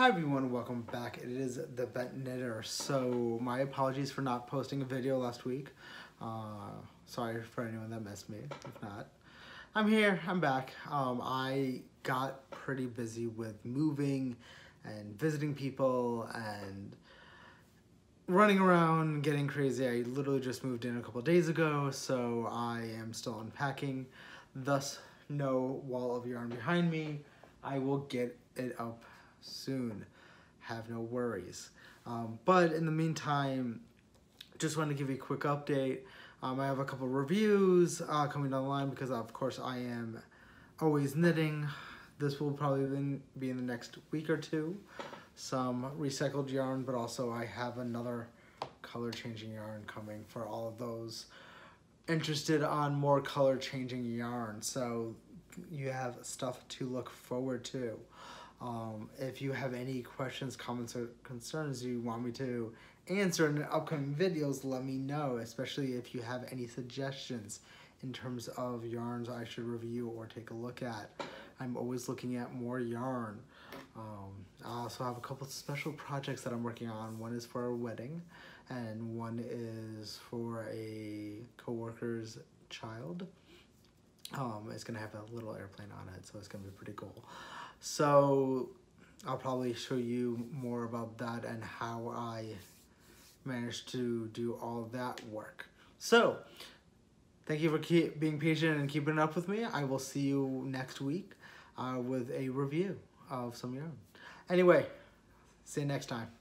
Hi everyone, welcome back. It is the Bent Knitter. So my apologies for not posting a video last week. Uh, sorry for anyone that missed me, if not. I'm here, I'm back. Um, I got pretty busy with moving and visiting people and running around, getting crazy. I literally just moved in a couple days ago, so I am still unpacking. Thus, no wall of yarn behind me. I will get it up soon. Have no worries. Um, but in the meantime, just want to give you a quick update. Um, I have a couple reviews uh, coming down the line because of course I am always knitting. This will probably be in the next week or two. Some recycled yarn, but also I have another color changing yarn coming for all of those interested on more color changing yarn. So you have stuff to look forward to. Um, if you have any questions, comments, or concerns you want me to answer in upcoming videos, let me know, especially if you have any suggestions in terms of yarns I should review or take a look at. I'm always looking at more yarn. Um, I also have a couple special projects that I'm working on. One is for a wedding, and one is for a coworker's child. Um, it's gonna have a little airplane on it, so it's gonna be pretty cool. So I'll probably show you more about that and how I managed to do all that work. So thank you for keep, being patient and keeping up with me. I will see you next week uh, with a review of some of yarn. Anyway, see you next time.